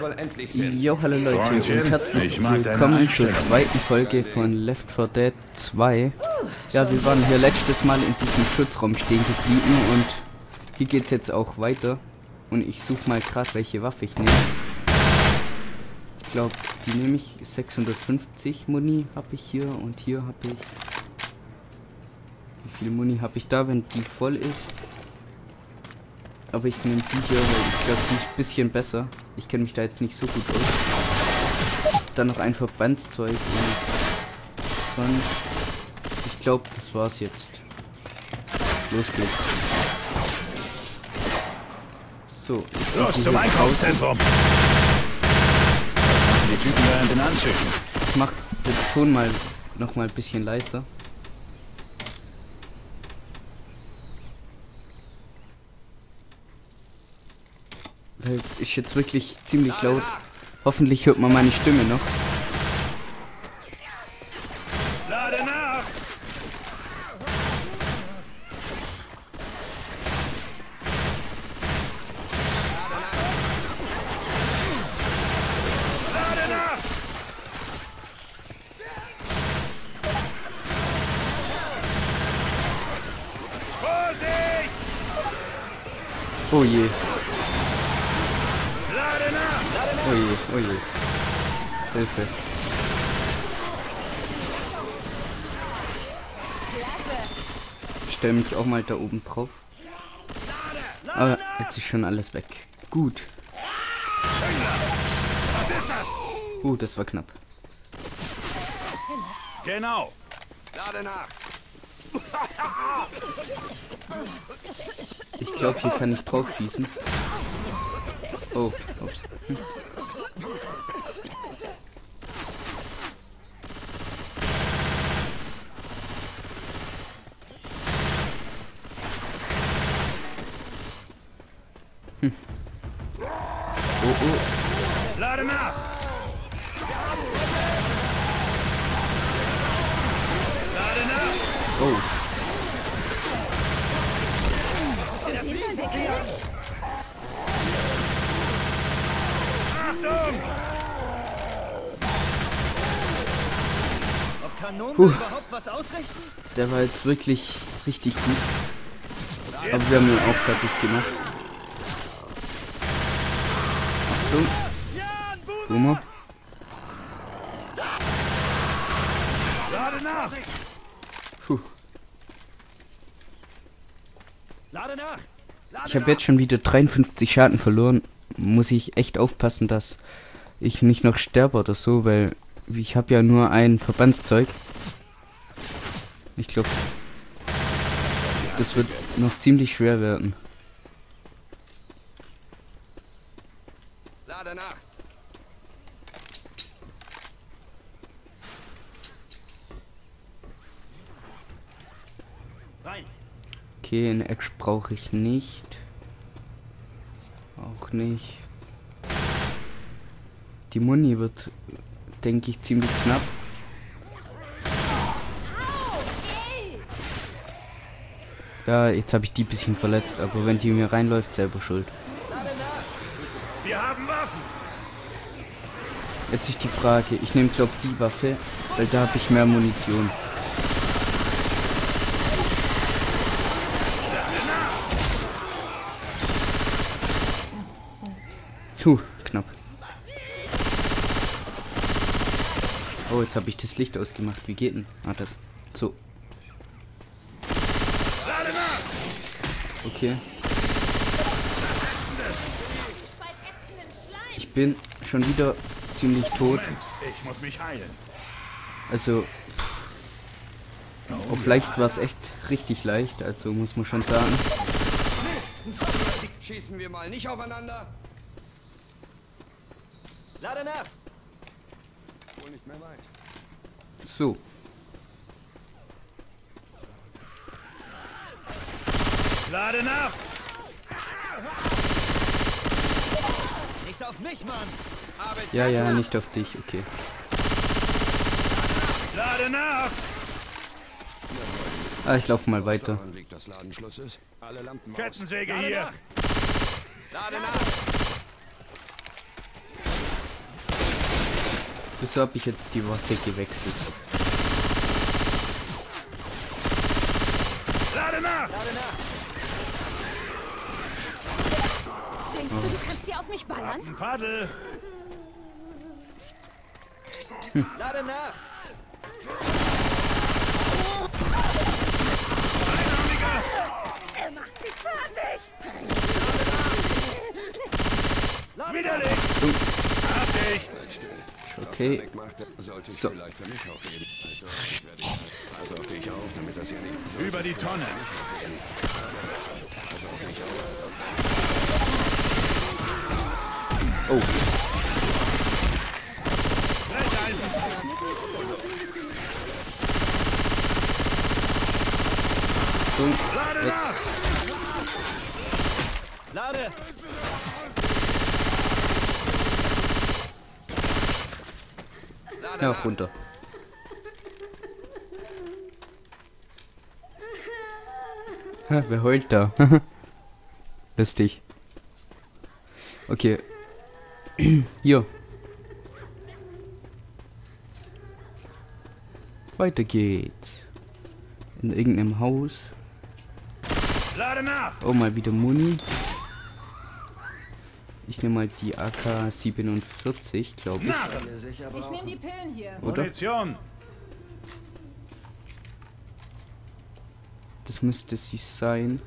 wohl endlich sind. Jo, hallo Leute und herzlich willkommen zur zweiten Folge von Left 4 Dead 2. Ja, wir waren hier letztes Mal in diesem Schutzraum stehen geblieben und hier geht's jetzt auch weiter. Und ich suche mal gerade, welche Waffe ich nehme. Ich glaube, die nehme ich 650 Muni habe ich hier und hier habe ich... Wie viel Muni habe ich da, wenn die voll ist? Aber ich nehme die hier, weil ich glaube, die ist ein bisschen besser. Ich kenne mich da jetzt nicht so gut aus. Dann noch ein Verbandszeug und sonst. Ich glaube, das war's jetzt. Los geht's. So, Los zum Einkaufszentrum. Die Typen in den draußen. Ich mach den Ton mal noch mal ein bisschen leiser. Weil es ist jetzt wirklich ziemlich laut. Hoffentlich hört man meine Stimme noch. Lade nach! Lade nach! Vorsicht! Oh je, Lade nach! Oh je, oh je. Hilfe. Ich stelle mich auch mal da oben drauf. Aber jetzt ist schon alles weg. Gut. Uh, das war knapp. Genau. Lade nach. Ich glaube, hier kann ich drauf schießen. Oh, ups. Hm. Hm. Oh, oh. Lade nach! Lade nach! Oh. Achtung! Ob Kanonen Puh. überhaupt was ausrichten? Der war jetzt wirklich richtig gut. Aber wir haben ihn auch fertig gemacht. Achtung, Boomer! Lade nach! Puh. Lade nach! Ich habe jetzt schon wieder 53 Schaden verloren. Muss ich echt aufpassen, dass ich nicht noch sterbe oder so, weil ich habe ja nur ein Verbandszeug. Ich glaube, das wird noch ziemlich schwer werden. Okay, ein Ex brauche ich nicht. Nicht. Die Muni wird, denke ich, ziemlich knapp. Ja, jetzt habe ich die bisschen verletzt, aber wenn die mir reinläuft, selber schuld. Jetzt ist die Frage, ich nehme glaube die Waffe, weil da habe ich mehr Munition. Puh, knapp. Oh, jetzt habe ich das Licht ausgemacht. Wie geht denn? Ah, das. So. Okay. Ich bin schon wieder ziemlich tot. Ich muss mich heilen. Also, auf leicht war es echt richtig leicht, also muss man schon sagen. Schießen wir mal nicht aufeinander. Lade nach! Wohl nicht mehr weit. So, Lade nach! Nicht auf mich, Mann! Arbeit ja, ja, nicht auf dich, okay. Lade nach! Ah, ich laufe mal weiter. Daran liegt, dass Ladenschluss ist. Alle Lampen aus. Kettensäge Lade hier! nach! Lade nach. Wieso habe ich jetzt die Waffe gewechselt? Lade nach! Lade nach! Denkst du, du kannst hier auf mich ballern? Ein Paddel! Lade nach! Er macht mich fertig! Lade Widerlich! nach! Okay. So. vielleicht für mich aufheben. Also, ich werde also auf dich auf, damit das hier nicht so Über die Tonne! Oh, Bretteisen! so. Lade nach! Lade! Nach. runter. Ha, wer heult da? Lustig. Okay. Hier. Weiter geht's. In irgendeinem Haus. Oh, mal wieder Muni. Ich nehme mal die AK-47, glaube ich. Ich nehme die Pillen hier. Oder? Munition! Das müsste sie sein.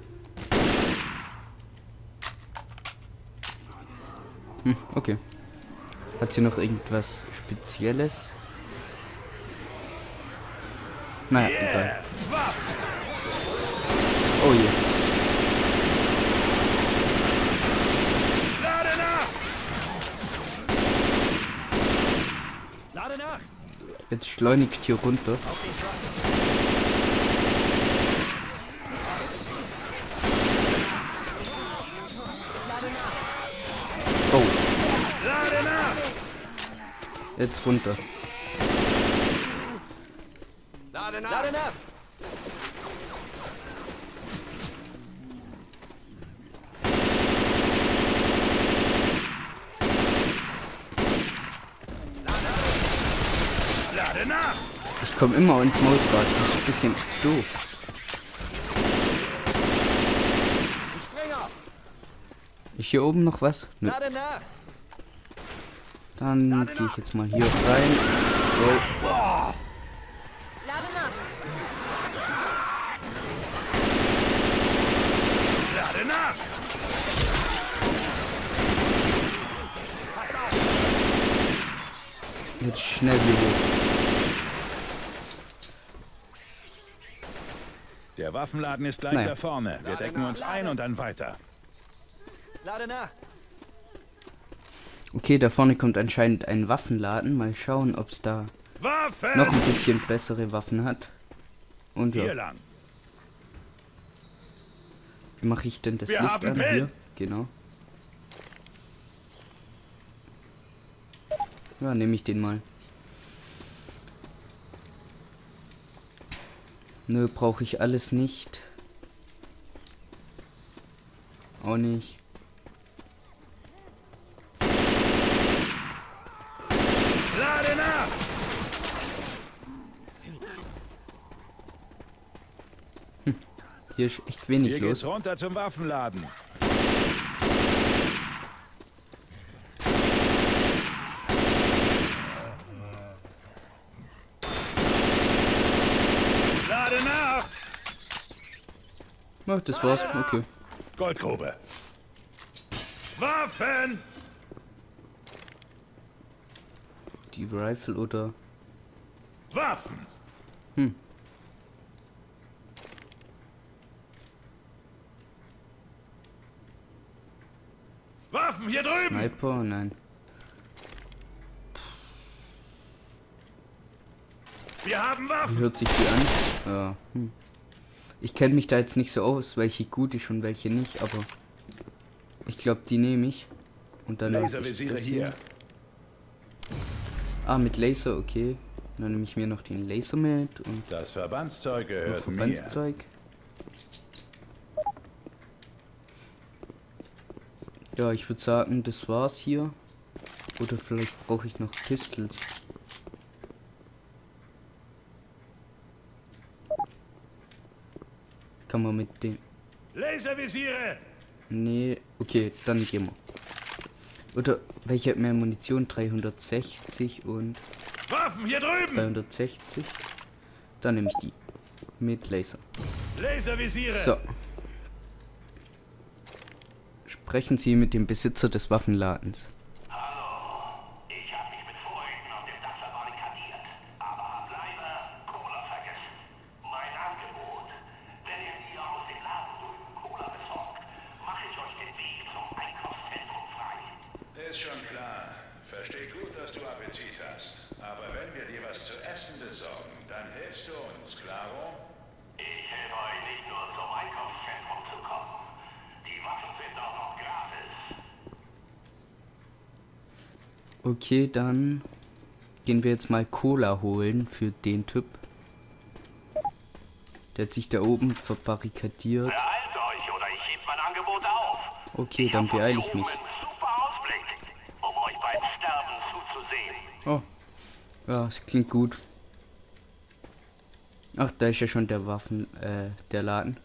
Hm, okay. Hat sie noch irgendwas Spezielles? Naja, egal. Yeah! Waff! Oh je. Lade nach! Lade nach! Jetzt schleunigt hier runter. Oh, jetzt runter. Lade nach. Lade nach! Ich komme immer ins Mausrad. Das ist ein bisschen doof. Ist hier oben noch was? Nö. Dann gehe ich jetzt mal hier rein. So. Jetzt schnell hier Der Waffenladen ist gleich Naja. da vorne. Wir decken uns ein und dann weiter. Lade nach! Okay, da vorne kommt anscheinend ein Waffenladen. Mal schauen, ob es da Waffen! noch ein bisschen bessere Waffen hat. Und Hier ja, lang. wie mache ich denn das Wir Licht an? Pillen. Hier, genau. Ja, nehme ich den mal. Nö, brauche ich alles nicht. Auch nicht. Lade nach! Hier ist echt wenig Hier los. geht's runter zum Waffenladen. Lade nach! Ach, das war's. Okay. Goldgrube. Waffen! Die Rifle oder. Waffen! Hm. Waffen hier drüben! Sniper? Nein. Wir haben Wie Waffen! hört sich die an? Ja. Hm. Ich kenne mich da jetzt nicht so aus, welche gut ist und welche nicht, aber ich glaube, die nehme ich. Und dann lasse ich das hier. Ah, mit Laser, okay. Dann nehme ich mir noch den Laser mit und Das Verbandszeug gehört mir. Verbandszeug. Ja, ich würde sagen, das war's hier. Oder vielleicht brauche ich noch Pistols. Kann man mit dem... Laservisiere! Nee, okay, dann gehen wir. Oder welche hat mehr Munition? 360 und Waffen hier drüben! 360. Dann nehme ich die. Mit Laser. Laservisiere! So. Sprechen Sie mit dem Besitzer des Waffenladens. Ich habe mich mit Freunden auf dem Dach verbarrikadiert, aber hab leider Cola vergessen. Mein Angebot. Wenn ihr mir aus dem Laden drüben Cola besorgt, mache ich euch den Weg zum Einkaufszentrum frei. Ist schon klar. Versteh gut, dass du Appetit hast. Aber wenn wir dir was zu essen besorgen, dann hilfst du uns, klaro? Ich helfe euch nicht nur zum Einkaufszentrum zu kommen. Die Waffen sind auch noch gratis. Okay, dann gehen wir jetzt mal Cola holen für den Typ. Der hat sich da oben verbarrikadiert. Okay, dann beeile ich mich. Oh. Ja, das klingt gut. Ach, da ist ja schon der Waffen, äh, der Laden.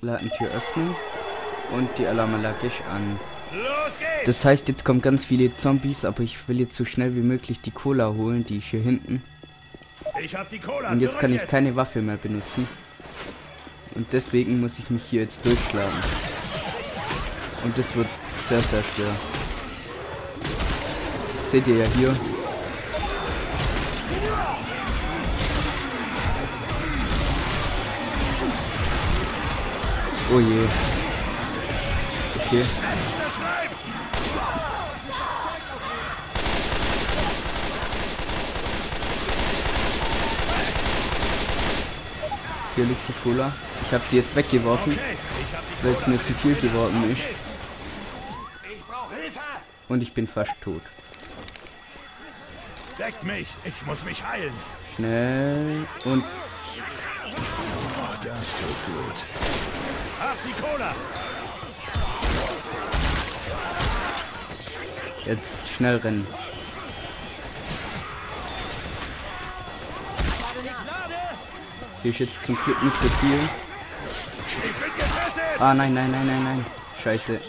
Ladentür öffnen. Und die Alarmanlage ist an. Das heißt, jetzt kommen ganz viele Zombies, aber ich will jetzt so schnell wie möglich die Cola holen, die ist hier hinten. Ich hab die Cola Und jetzt kann ich keine Waffe mehr benutzen. Und deswegen muss ich mich hier jetzt durchschlagen. Und das wird sehr, sehr schwer. Seht ihr ja hier. Oh je. Okay. Hier liegt die Cola. Ich habe sie jetzt weggeworfen, weil es mir zu viel geworden ist. Und ich bin fast tot. Deckt mich! Ich muss mich heilen! Schnell und Oh, das tut gut. Ach, die Cola! Jetzt schnell rennen. Hier ist jetzt zum Glück nicht so viel. Ah nein, nein, nein, nein, nein. Scheiße.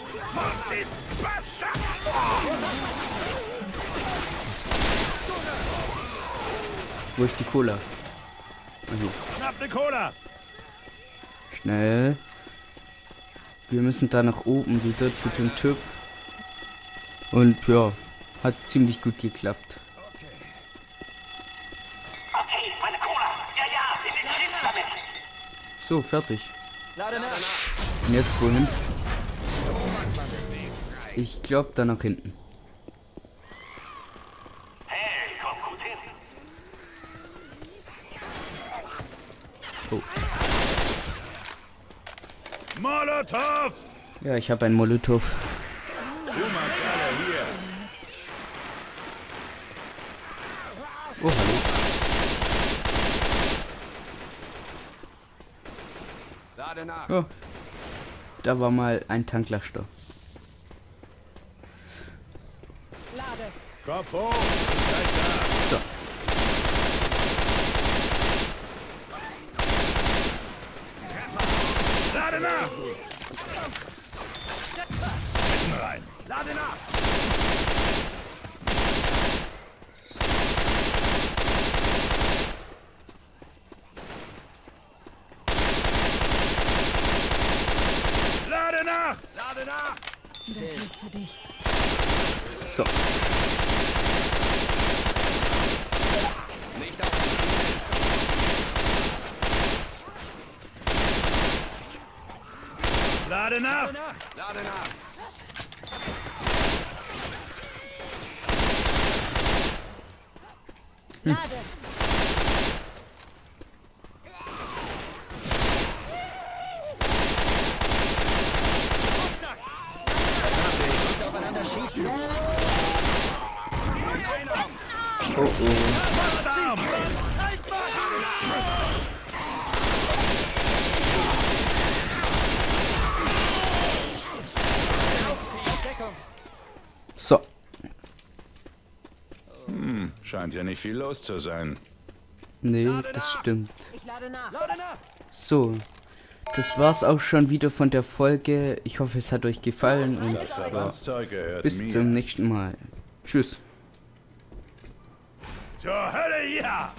Wo ist die Cola? Also, ne Cola! schnell. Wir müssen da nach oben wieder zu dem Typ. Und ja, hat ziemlich gut geklappt. Okay, meine Cola. Ja, ja, in den Schiff damit. So, fertig. Und jetzt wohin? Ich glaube da nach hinten. Hey, komm gut hin. Oh. Molotovs! Ja, ich habe ein Molotow. Du magst alle hier! Oh, hallo. Lade nach. Oh. Da war mal ein Tanklaster. Lade. Da! So. Lade nach! Rein! Lade nach! Lade nach! Lade nach! Das ist für dich. So. Nicht auf Lade nach! Lade nach. Lade. Oh oh. So. Scheint ja nicht viel los zu sein. Nee, das stimmt. So, das war's auch schon wieder von der Folge. Ich hoffe, es hat euch gefallen und bis zum nächsten Mal. Tschüss. Zur Hölle, ja!